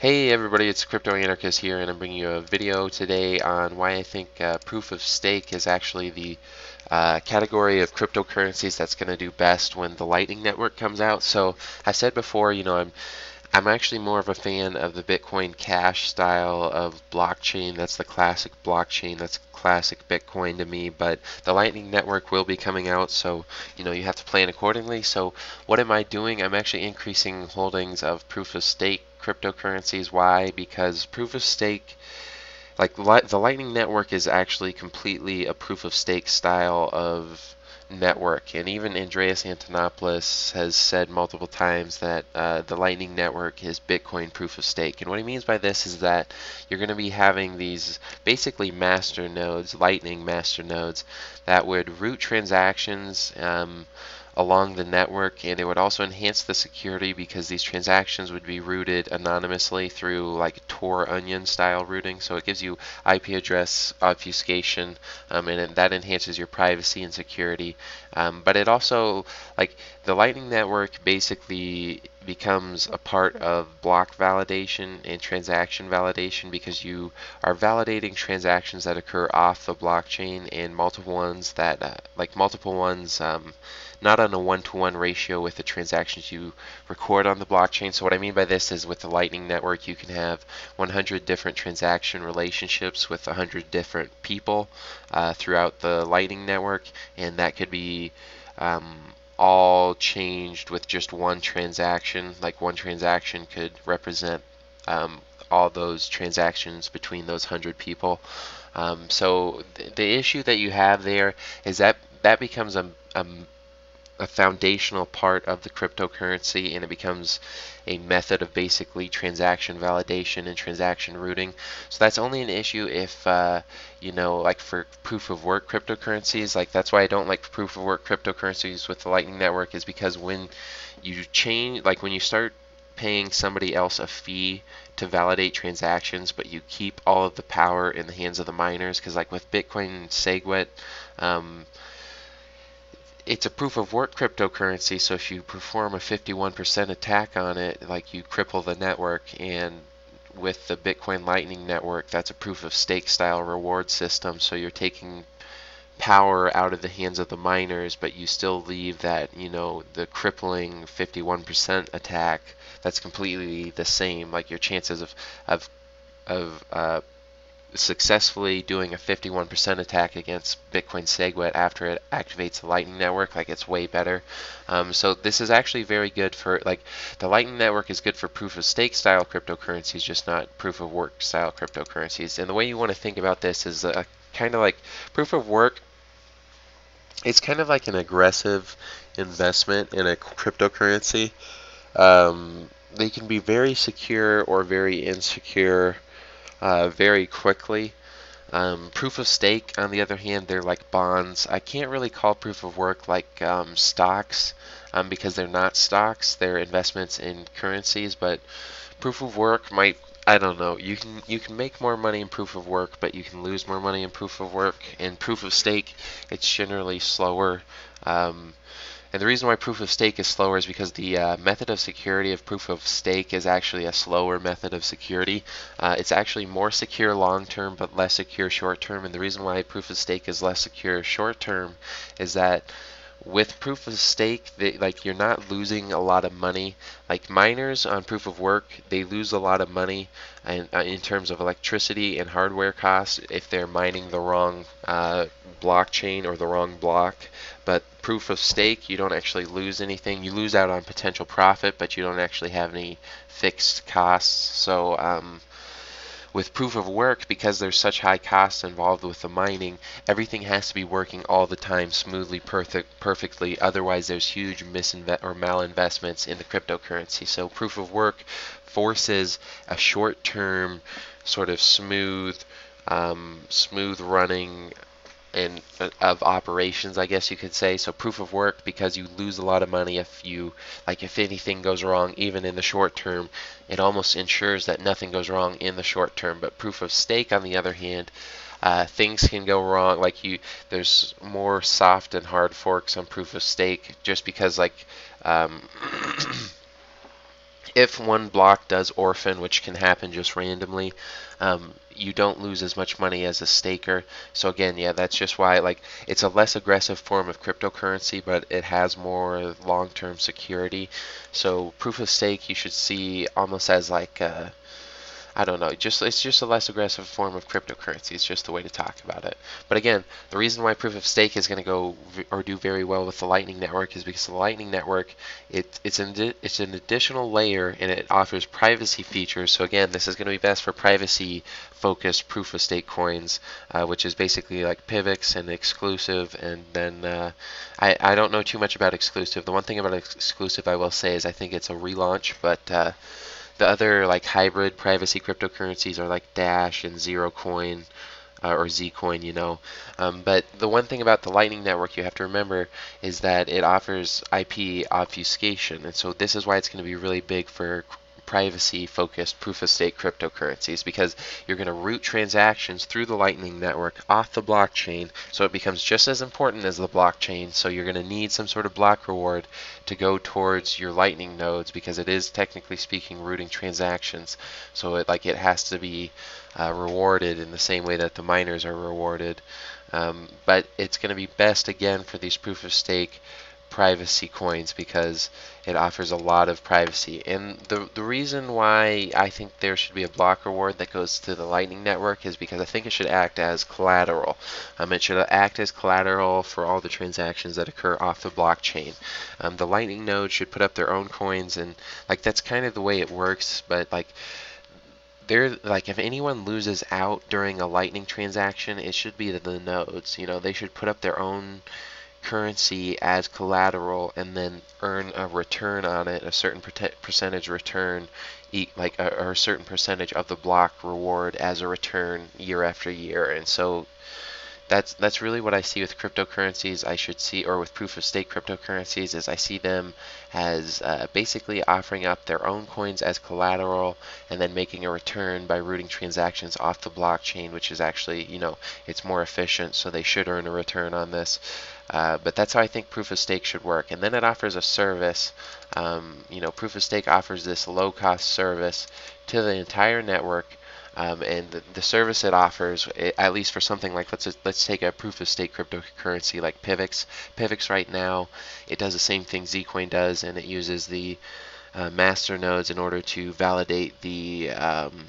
Hey everybody, it's Crypto Anarchist here, and I'm bringing you a video today on why I think uh, proof of stake is actually the uh, category of cryptocurrencies that's going to do best when the Lightning Network comes out. So I said before, you know, I'm I'm actually more of a fan of the Bitcoin Cash style of blockchain. That's the classic blockchain. That's classic Bitcoin to me. But the Lightning Network will be coming out, so you know you have to plan accordingly. So what am I doing? I'm actually increasing holdings of proof of stake cryptocurrencies. Why? Because proof of stake like the Lightning Network is actually completely a proof of stake style of network. And even Andreas Antonopoulos has said multiple times that uh, the Lightning Network is Bitcoin proof of stake. And what he means by this is that you're going to be having these basically master nodes, Lightning master nodes, that would route transactions. Um, along the network and it would also enhance the security because these transactions would be routed anonymously through like Tor onion style routing. So it gives you IP address obfuscation um, and that enhances your privacy and security. Um, but it also like the lightning network basically becomes a part of block validation and transaction validation because you are validating transactions that occur off the blockchain and multiple ones that uh, like multiple ones um, not on a one-to-one ratio with the transactions you record on the blockchain. So what I mean by this is with the Lightning Network, you can have 100 different transaction relationships with 100 different people uh, throughout the Lightning Network, and that could be um, all changed with just one transaction. Like one transaction could represent um, all those transactions between those 100 people. Um, so th the issue that you have there is that that becomes a, a a foundational part of the cryptocurrency and it becomes a method of basically transaction validation and transaction routing. So that's only an issue if, uh, you know, like for proof of work cryptocurrencies, like that's why I don't like proof of work cryptocurrencies with the Lightning Network is because when you change, like when you start paying somebody else a fee to validate transactions, but you keep all of the power in the hands of the miners, because like with Bitcoin and SegWit, um, it's a proof of work cryptocurrency, so if you perform a 51% attack on it, like you cripple the network, and with the Bitcoin Lightning Network, that's a proof of stake style reward system, so you're taking power out of the hands of the miners, but you still leave that, you know, the crippling 51% attack that's completely the same. Like your chances of, of, of uh, successfully doing a 51% attack against Bitcoin SegWit after it activates the Lightning Network, like it's way better. Um, so this is actually very good for, like, the Lightning Network is good for proof of stake style cryptocurrencies, just not proof of work style cryptocurrencies. And the way you want to think about this is uh, kind of like proof of work. It's kind of like an aggressive investment in a cryptocurrency. Um, they can be very secure or very insecure uh, very quickly. Um, proof of stake, on the other hand, they're like bonds. I can't really call proof of work like um, stocks um, because they're not stocks. They're investments in currencies. But proof of work might, I don't know. You can you can make more money in proof of work, but you can lose more money in proof of work. In proof of stake, it's generally slower. And the reason why proof of stake is slower is because the uh, method of security of proof of stake is actually a slower method of security. Uh, it's actually more secure long term but less secure short term. And the reason why proof of stake is less secure short term is that with proof of stake, they, like you're not losing a lot of money. Like miners on proof of work, they lose a lot of money in, uh, in terms of electricity and hardware costs if they're mining the wrong uh, blockchain or the wrong block. But proof of stake, you don't actually lose anything. You lose out on potential profit, but you don't actually have any fixed costs. So um, with proof of work, because there's such high costs involved with the mining, everything has to be working all the time smoothly, perfect, perfectly. Otherwise, there's huge misinvest or malinvestments in the cryptocurrency. So proof of work forces a short-term, sort of smooth, um, smooth running and of operations, I guess you could say. So proof of work because you lose a lot of money if you like if anything goes wrong, even in the short term, it almost ensures that nothing goes wrong in the short term. But proof of stake, on the other hand, uh, things can go wrong. Like you, there's more soft and hard forks on proof of stake, just because like. Um, if one block does orphan, which can happen just randomly, um, you don't lose as much money as a staker. So again, yeah, that's just why like it's a less aggressive form of cryptocurrency, but it has more long-term security. So proof of stake you should see almost as like I don't know, just it's just a less aggressive form of cryptocurrency. It's just the way to talk about it. But again, the reason why proof of stake is going to go or do very well with the Lightning Network is because the Lightning Network it, it's an it's an additional layer and it offers privacy features. So again, this is going to be best for privacy focused proof of stake coins, uh, which is basically like Pivx and exclusive. And then uh, I I don't know too much about exclusive. The one thing about exclusive I will say is I think it's a relaunch, but uh, the other like hybrid privacy cryptocurrencies are like Dash and Zero Coin uh, or Zcoin, you know. Um, but the one thing about the Lightning Network you have to remember is that it offers IP obfuscation, and so this is why it's going to be really big for privacy focused proof of stake cryptocurrencies because you're going to route transactions through the Lightning Network off the blockchain so it becomes just as important as the blockchain. So you're going to need some sort of block reward to go towards your Lightning nodes because it is technically speaking routing transactions. So it like it has to be uh, rewarded in the same way that the miners are rewarded. Um, but it's going to be best again for these proof of stake privacy coins because it offers a lot of privacy. And the, the reason why I think there should be a block reward that goes to the Lightning Network is because I think it should act as collateral. Um, it should act as collateral for all the transactions that occur off the blockchain. Um, the Lightning node should put up their own coins and like that's kind of the way it works, but like they're like if anyone loses out during a lightning transaction it should be the, the nodes you know they should put up their own currency as collateral and then earn a return on it, a certain percentage return, like a, or a certain percentage of the block reward as a return year after year. And so that's that's really what I see with cryptocurrencies. I should see, or with proof of stake cryptocurrencies, is I see them as uh, basically offering up their own coins as collateral and then making a return by routing transactions off the blockchain, which is actually, you know, it's more efficient, so they should earn a return on this. Uh, but that's how I think proof of stake should work. And then it offers a service. Um, you know, proof of stake offers this low-cost service to the entire network. Um, and the, the, service it offers, at least for something like let's let's take a proof of stake cryptocurrency like Pivx. Pivx right now, it does the same thing Zcoin does, and it uses the uh, master nodes in order to validate the um,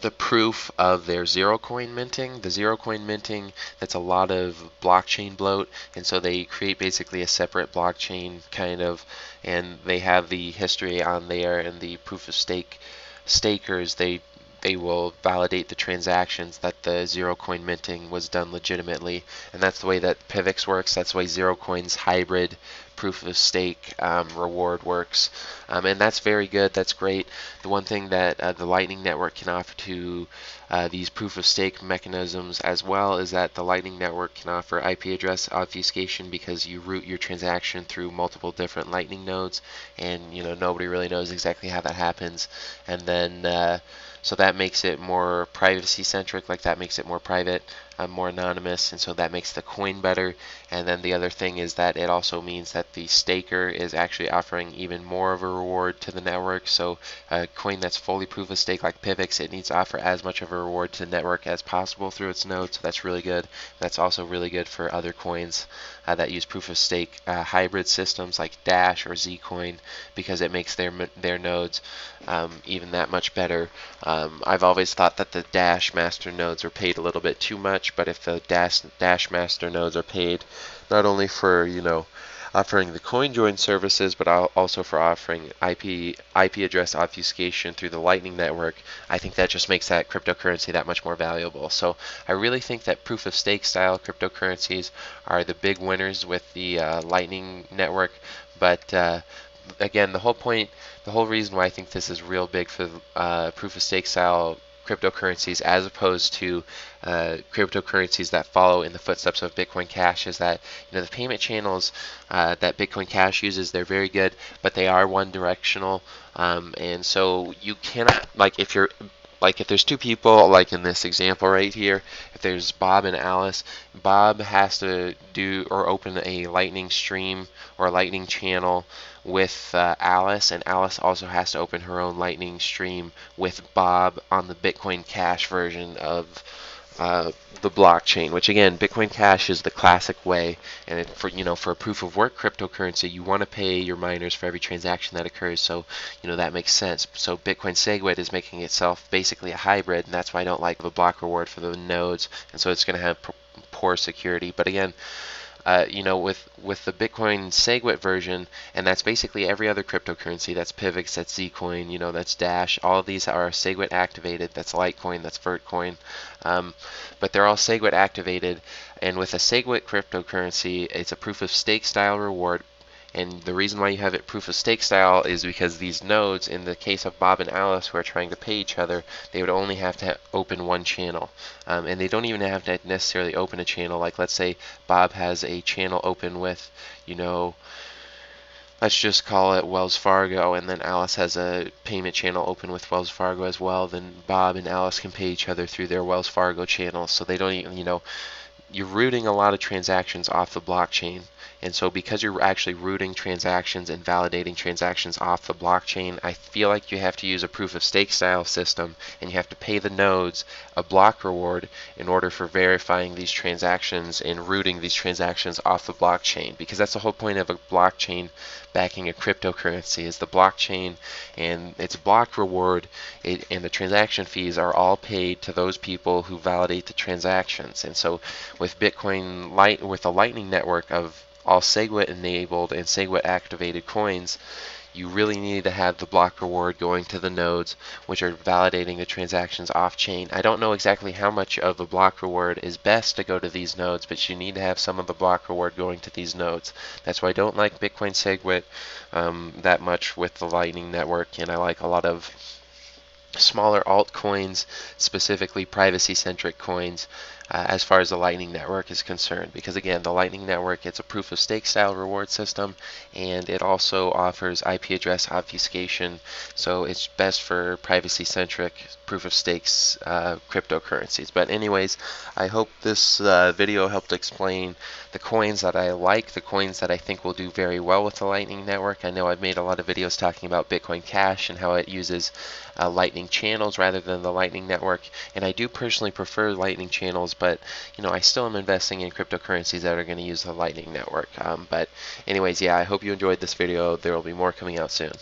the proof of their zero coin minting. The zero coin minting, that's a lot of blockchain bloat, and so they create basically a separate blockchain kind of, and they have the history on there and the proof of stake stakers. They they will validate the transactions that the zero coin minting was done legitimately, and that's the way that Pivx works. That's way zero coin's hybrid proof of stake um, reward works. Um, and that's very good. That's great. The one thing that uh, the Lightning Network can offer to uh, these proof of stake mechanisms as well is that the Lightning Network can offer IP address obfuscation because you route your transaction through multiple different Lightning nodes, and you know nobody really knows exactly how that happens. And then uh, so that makes it more privacy centric, like that makes it more private, uh, more anonymous, and so that makes the coin better. And then the other thing is that it also means that the staker is actually offering even more of a reward to the network. So a coin that's fully proof of stake like Pivx, it needs to offer as much of a reward to the network as possible through its node. So that's really good. That's also really good for other coins uh, that use proof of stake uh, hybrid systems like Dash or Zcoin because it makes their their nodes um, even that much better. Um, I've always thought that the Dash master nodes are paid a little bit too much, but if the Dash Dash master nodes are paid not only for you know offering the CoinJoin services, but also for offering IP IP address obfuscation through the Lightning Network. I think that just makes that cryptocurrency that much more valuable. So I really think that proof of stake style cryptocurrencies are the big winners with the uh, Lightning Network. But uh, again, the whole point, the whole reason why I think this is real big for uh, proof of stake style cryptocurrencies as opposed to uh, cryptocurrencies that follow in the footsteps of Bitcoin Cash is that you know the payment channels uh, that Bitcoin Cash uses they're very good but they are one directional. Um, and so you cannot like if you're like if there's two people, like in this example right here, if there's Bob and Alice, Bob has to do or open a lightning stream or lightning channel with uh, Alice, and Alice also has to open her own lightning stream with Bob on the Bitcoin Cash version of uh, the blockchain, which again, Bitcoin Cash is the classic way. And it, for you know, for a proof of work cryptocurrency, you want to pay your miners for every transaction that occurs. So you know that makes sense. So Bitcoin SegWit is making itself basically a hybrid, and that's why I don't like the block reward for the nodes. And so it's going to have poor security. But again, uh, you know, with with the Bitcoin SegWit version, and that's basically every other cryptocurrency. That's Pivx, that's Zcoin, you know, that's Dash. All these are SegWit activated. That's Litecoin, that's Vertcoin, um, but they're all SegWit activated. And with a SegWit cryptocurrency, it's a proof of stake style reward and the reason why you have it proof of stake style is because these nodes, in the case of Bob and Alice who are trying to pay each other, they would only have to open one channel. Um, and they don't even have to necessarily open a channel. Like let's say Bob has a channel open with, you know, let's just call it Wells Fargo, and then Alice has a payment channel open with Wells Fargo as well, then Bob and Alice can pay each other through their Wells Fargo channel. So they don't even, you know, you're routing a lot of transactions off the blockchain. And so because you're actually routing transactions and validating transactions off the blockchain, I feel like you have to use a proof of stake style system and you have to pay the nodes a block reward in order for verifying these transactions and routing these transactions off the blockchain. Because that's the whole point of a blockchain backing a cryptocurrency is the blockchain and its block reward it, and the transaction fees are all paid to those people who validate the transactions. And so with Bitcoin light with the lightning network of all SegWit enabled and SegWit activated coins, you really need to have the block reward going to the nodes which are validating the transactions off chain. I don't know exactly how much of the block reward is best to go to these nodes, but you need to have some of the block reward going to these nodes. That's why I don't like Bitcoin SegWit um, that much with the Lightning Network, and I like a lot of smaller altcoins, specifically privacy-centric coins, uh, as far as the Lightning Network is concerned. Because again, the Lightning Network, it's a proof of stake style reward system, and it also offers IP address obfuscation, so it's best for privacy-centric proof of stakes uh, cryptocurrencies. But anyways, I hope this uh, video helped explain the coins that I like, the coins that I think will do very well with the Lightning Network. I know I've made a lot of videos talking about Bitcoin Cash and how it uses uh, Lightning channels rather than the Lightning Network, and I do personally prefer Lightning channels, but you know I still am investing in cryptocurrencies that are going to use the Lightning Network. Um, but anyways, yeah, I hope you enjoyed this video. There will be more coming out soon.